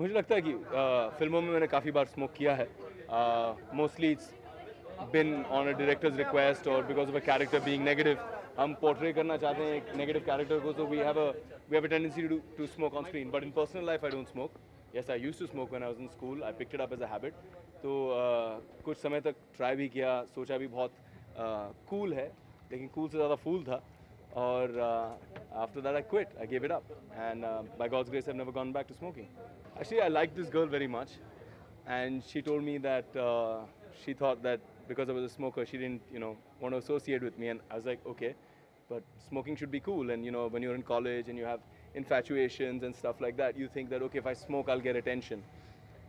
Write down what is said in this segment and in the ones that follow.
मुझे लगता है कि uh, फ़िल्मों में मैंने काफ़ी बार स्मोक किया है। Mostly it's been on a director's request और because of a character being negative हम पोर्ट्रे करना चाहते हैं एक नेगेटिव कैरेक्टर को तो we have a we have a tendency to to smoke on screen but in personal life I don't smoke yes I used to smoke when I was in school I picked it up as a habit तो कुछ समय तक try भी किया सोचा भी बहुत cool uh, cool है लेकिन कूल cool से ज़्यादा फूल था। और after that I quit I give it up and by God's grace I never gone back to smoking actually I like this girl very much and she told me that uh, she thought that because I was a smoker, she didn't, you know, want to associate with me. And I was like, okay, but smoking should be cool. And you know, when you're in college and you have infatuations and stuff like that, you think that okay, if I smoke, I'll get attention.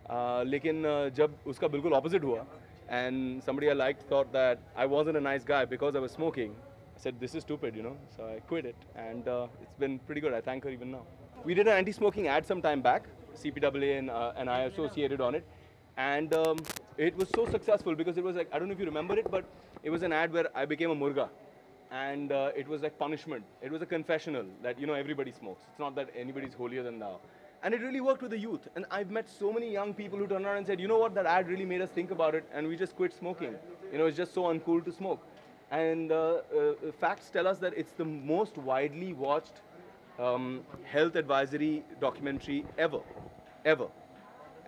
Uh, लेकिन uh, जब उसका बिल्कुल opposite हुआ, and somebody I liked thought that I wasn't a nice guy because I was smoking. Said this is stupid, you know, so I quit it, and uh, it's been pretty good. I thank her even now. We did an anti-smoking ad some time back. CPWA and, uh, and I associated on it and um, it was so successful because it was like I don't know if you remember it, but it was an ad where I became a murga, and uh, it was like punishment. It was a confessional that you know everybody smokes. It's not that anybody's holier than thou, and it really worked with the youth. And I've met so many young people who turned around and said, you know what, that ad really made us think about it, and we just quit smoking. You know, it's just so uncool to smoke. And uh, uh, facts tell us that it's the most widely watched um, health advisory documentary ever, ever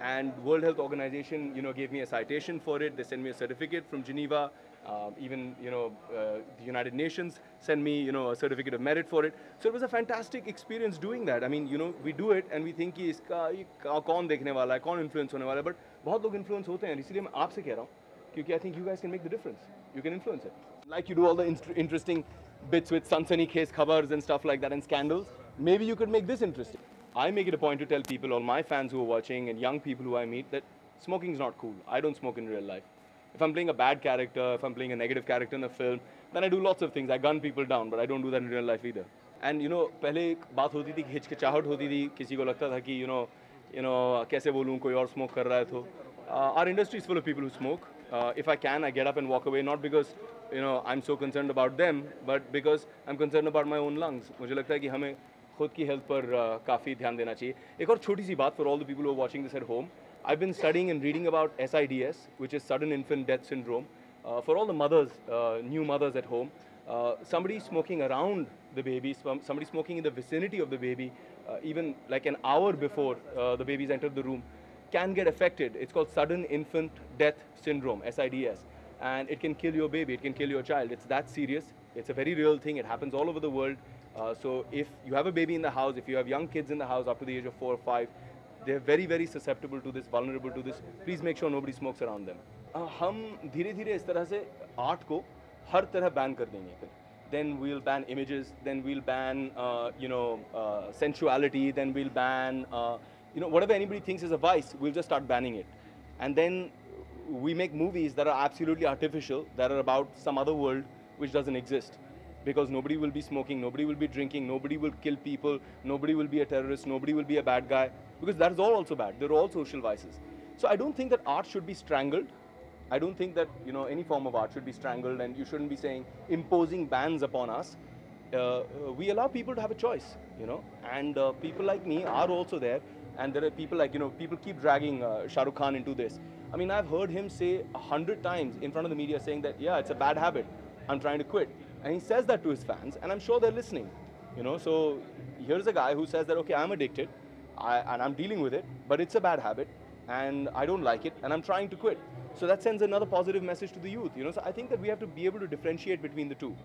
and World Health Organization, you know, gave me a citation for it. They sent me a certificate from Geneva. Uh, even, you know, uh, the United Nations sent me, you know, a certificate of merit for it. So it was a fantastic experience doing that. I mean, you know, we do it and we think कि इसका ये कौन देखने वाला है, कौन influence होने वाला है, but बहुत लोग influence होते हैं. इसलिए मैं आपसे कह रहा हूँ, क्योंकि I think you guys can make the difference. You can influence it. Like you do all the interesting bits with Sansani case covers and stuff like that and scandals. Maybe you could make this interesting. I make it a point to tell people, all my fans who are watching and young people who I meet, that smoking is not cool. I don't smoke in real life. If I'm playing a bad character, if I'm playing a negative character in a film, then I do lots of things. I gun people down, but I don't do that in real life either. And you know, पहले एक बात होती थी हिचकिचाहट होती थी किसी को लगता था कि you know, you know, कैसे बोलूँ कोई और smoke कर रहा है तो uh, our industry is full of people who smoke. Uh, if I can, I get up and walk away, not because you know I'm so concerned about them, but because I'm concerned about my own lungs. मुझे लगता है कि हमें खुद की health पर काफ़ी ध्यान देना चाहिए एक और छोटी सी बात for all the people who watching this at home I bin studying and reading about S I D S which is sudden infant death syndrome for all the mother's new mothers at home somebody smoking around the baby, somebody smoking in the vicinity of the baby, uh, even like an hour before uh, the baby's entered the room, can get affected. It's called sudden infant death syndrome, SIDS. And it can kill your baby, it can kill your child. It's that serious. It's a very real thing. It happens all over the world. Uh, so if you have a baby in the house, if you have young kids in the house up to the age of four or five, they're very, very susceptible to this, vulnerable to this. Please make sure nobody smokes around them. Uh, हम धीरे धीरे इस तरह से art को हर तरह ban कर देंगे फिर then we'll ban images, then we'll ban, uh, you know, uh, sensuality, then we'll ban, uh, you know, whatever anybody thinks is a vice, we'll just start banning it. And then we make movies that are absolutely artificial, that are about some other world which doesn't exist. Because nobody will be smoking, nobody will be drinking, nobody will kill people, nobody will be a terrorist, nobody will be a bad guy. Because that is all also bad. They're all social vices. So I don't think that art should be strangled. I don't think that you know any form of art should be strangled, and you shouldn't be saying imposing bans upon us. Uh, we allow people to have a choice, you know, and uh, people like me are also there. And there are people like you know people keep dragging uh, Shah Rukh Khan into this. I mean, I've heard him say a hundred times in front of the media saying that yeah, it's a bad habit. I'm trying to quit, and he says that to his fans, and I'm sure they're listening. You know, so here's a guy who says that okay, I'm addicted, I, and I'm dealing with it, but it's a bad habit, and I don't like it, and I'm trying to quit. So that sends another positive message to the youth. You know, so I think that we have to be able to differentiate between the two.